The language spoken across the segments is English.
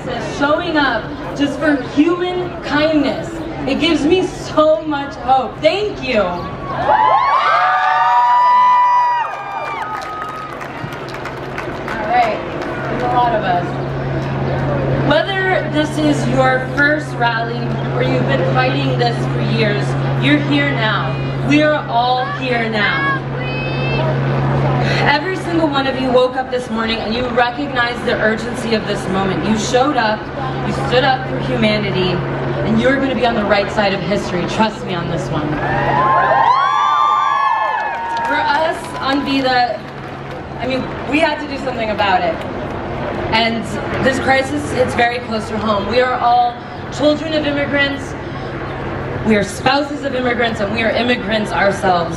grace showing up just for human kindness. It gives me so much hope. Thank you. All right, a lot of us. Whether this is your first rally or you've been fighting this for years, you're here now. We are all here now. Every single one of you woke up this morning and you recognized the urgency of this moment. You showed up, you stood up for humanity, and you're going to be on the right side of history. Trust me on this one. For us on Vida, I mean, we had to do something about it. And this crisis, it's very close to home. We are all children of immigrants, we are spouses of immigrants, and we are immigrants ourselves.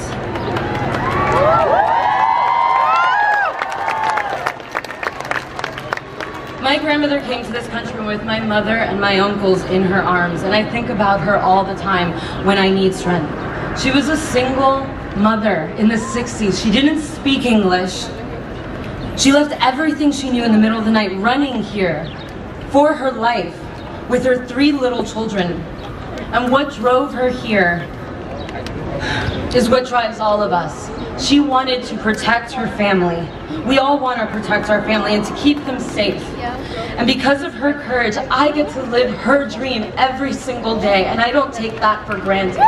My grandmother came to this country with my mother and my uncles in her arms, and I think about her all the time when I need strength. She was a single mother in the 60s. She didn't speak English. She left everything she knew in the middle of the night running here for her life with her three little children. And what drove her here is what drives all of us. She wanted to protect her family. We all want to protect our family and to keep them safe. And because of her courage, I get to live her dream every single day, and I don't take that for granted.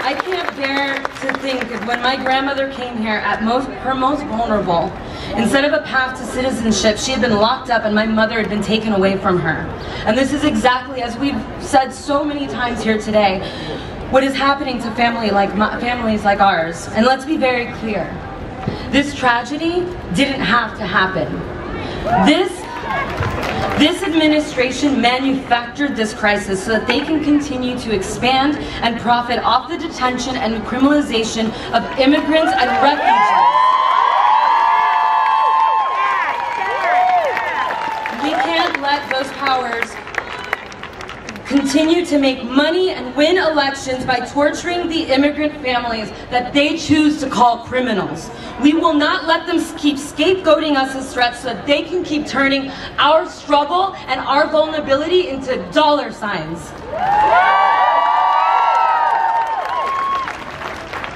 I can't bear to think of when my grandmother came here at most, her most vulnerable. Instead of a path to citizenship, she had been locked up and my mother had been taken away from her. And this is exactly, as we've said so many times here today, what is happening to family like families like ours. And let's be very clear. This tragedy didn't have to happen. This this administration manufactured this crisis so that they can continue to expand and profit off the detention and criminalization of immigrants and refugees. We can't let those powers continue to make money and win elections by torturing the immigrant families that they choose to call criminals. We will not let them keep scapegoating us as threats so that they can keep turning our struggle and our vulnerability into dollar signs.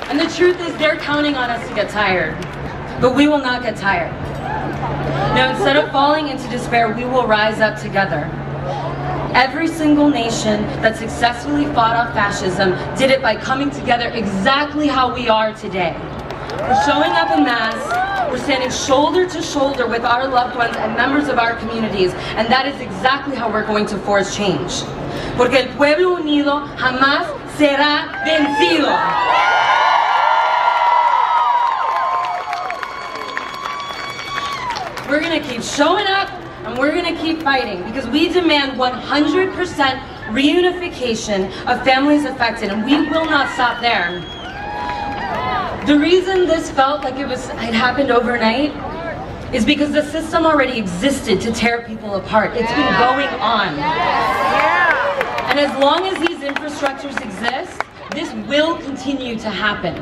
And the truth is they're counting on us to get tired, but we will not get tired. Now instead of falling into despair, we will rise up together. Every single nation that successfully fought off fascism did it by coming together exactly how we are today. We're showing up in mass, we're standing shoulder to shoulder with our loved ones and members of our communities, and that is exactly how we're going to force change. Porque el pueblo unido jamás será vencido. We're gonna keep showing up and we're going to keep fighting because we demand 100% reunification of families affected and we will not stop there. The reason this felt like it was it happened overnight is because the system already existed to tear people apart. It's been going on. And as long as these infrastructures exist, this will continue to happen.